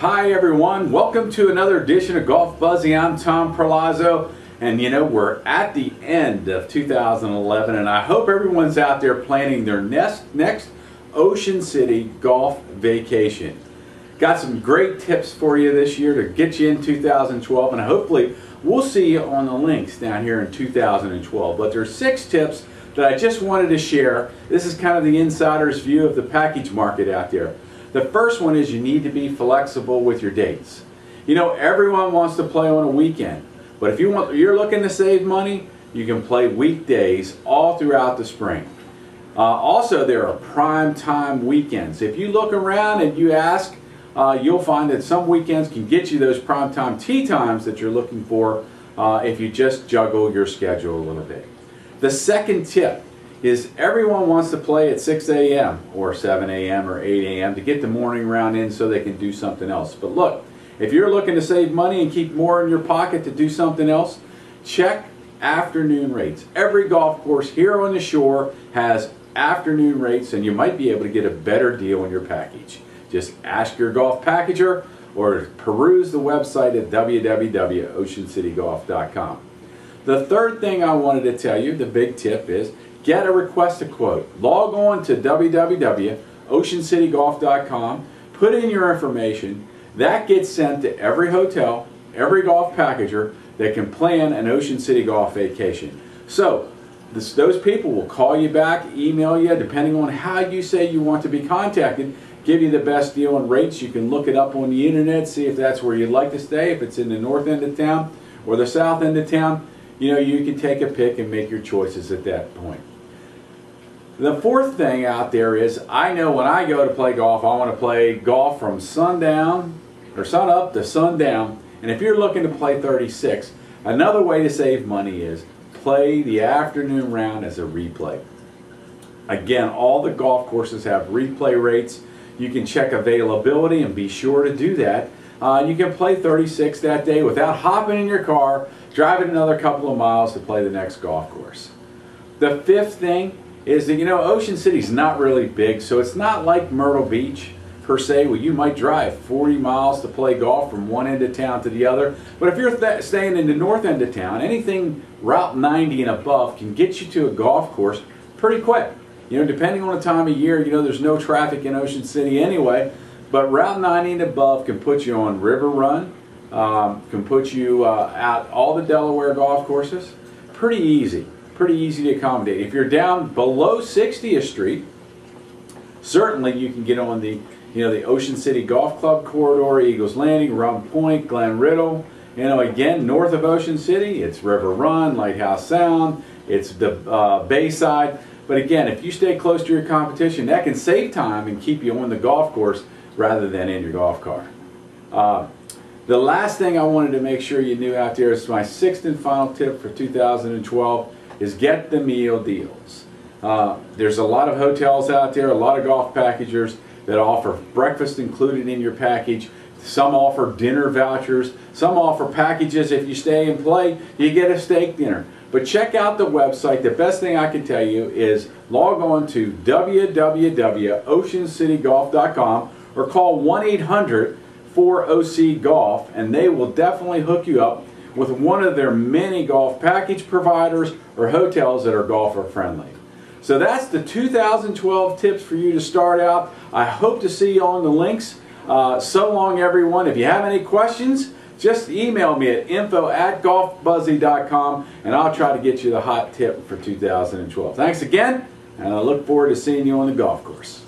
Hi everyone, welcome to another edition of Golf Buzzy. I'm Tom Perlozzo and you know we're at the end of 2011 and I hope everyone's out there planning their next, next Ocean City golf vacation. Got some great tips for you this year to get you in 2012 and hopefully we'll see you on the links down here in 2012. But there's six tips that I just wanted to share. This is kind of the insider's view of the package market out there. The first one is you need to be flexible with your dates. You know, everyone wants to play on a weekend, but if you want, you're looking to save money, you can play weekdays all throughout the spring. Uh, also, there are prime time weekends. If you look around and you ask, uh, you'll find that some weekends can get you those prime time tee times that you're looking for uh, if you just juggle your schedule a little bit. The second tip is everyone wants to play at 6 a.m. or 7 a.m. or 8 a.m. to get the morning round in so they can do something else. But look, if you're looking to save money and keep more in your pocket to do something else, check afternoon rates. Every golf course here on the shore has afternoon rates and you might be able to get a better deal on your package. Just ask your golf packager or peruse the website at www.oceancitygolf.com. The third thing I wanted to tell you, the big tip is get a request a quote. Log on to www.oceancitygolf.com, put in your information. That gets sent to every hotel, every golf packager that can plan an Ocean City golf vacation. So, this, those people will call you back, email you, depending on how you say you want to be contacted, give you the best deal and rates. You can look it up on the internet, see if that's where you'd like to stay, if it's in the north end of town or the south end of town. You know, you can take a pick and make your choices at that point. The fourth thing out there is I know when I go to play golf, I want to play golf from sundown or sun up to sundown. And if you're looking to play 36, another way to save money is play the afternoon round as a replay. Again, all the golf courses have replay rates. You can check availability and be sure to do that. Uh, you can play 36 that day without hopping in your car, driving another couple of miles to play the next golf course. The fifth thing is that, you know, Ocean City's not really big, so it's not like Myrtle Beach per se, where you might drive 40 miles to play golf from one end of town to the other. But if you're staying in the north end of town, anything Route 90 and above can get you to a golf course pretty quick. You know, depending on the time of year, you know, there's no traffic in Ocean City anyway, but Route 90 and above can put you on River Run, um, can put you uh, out all the Delaware golf courses. Pretty easy pretty easy to accommodate. If you're down below 60th Street, certainly you can get on the you know the Ocean City Golf Club corridor, Eagles Landing, Rum Pointe, Glen Riddle. You know, again, north of Ocean City, it's River Run, Lighthouse Sound, it's the uh, Bayside. But again, if you stay close to your competition, that can save time and keep you on the golf course rather than in your golf car. Uh, the last thing I wanted to make sure you knew out there is my sixth and final tip for 2012 is get the meal deals. Uh, there's a lot of hotels out there, a lot of golf packagers that offer breakfast included in your package. Some offer dinner vouchers. Some offer packages. If you stay and play, you get a steak dinner. But check out the website. The best thing I can tell you is log on to www.oceancitygolf.com or call 1-800-4OC-GOLF and they will definitely hook you up with one of their many golf package providers or hotels that are golfer friendly. So that's the 2012 tips for you to start out. I hope to see you on the links. Uh, so long everyone. If you have any questions, just email me at info at golfbuzzy.com and I'll try to get you the hot tip for 2012. Thanks again and I look forward to seeing you on the golf course.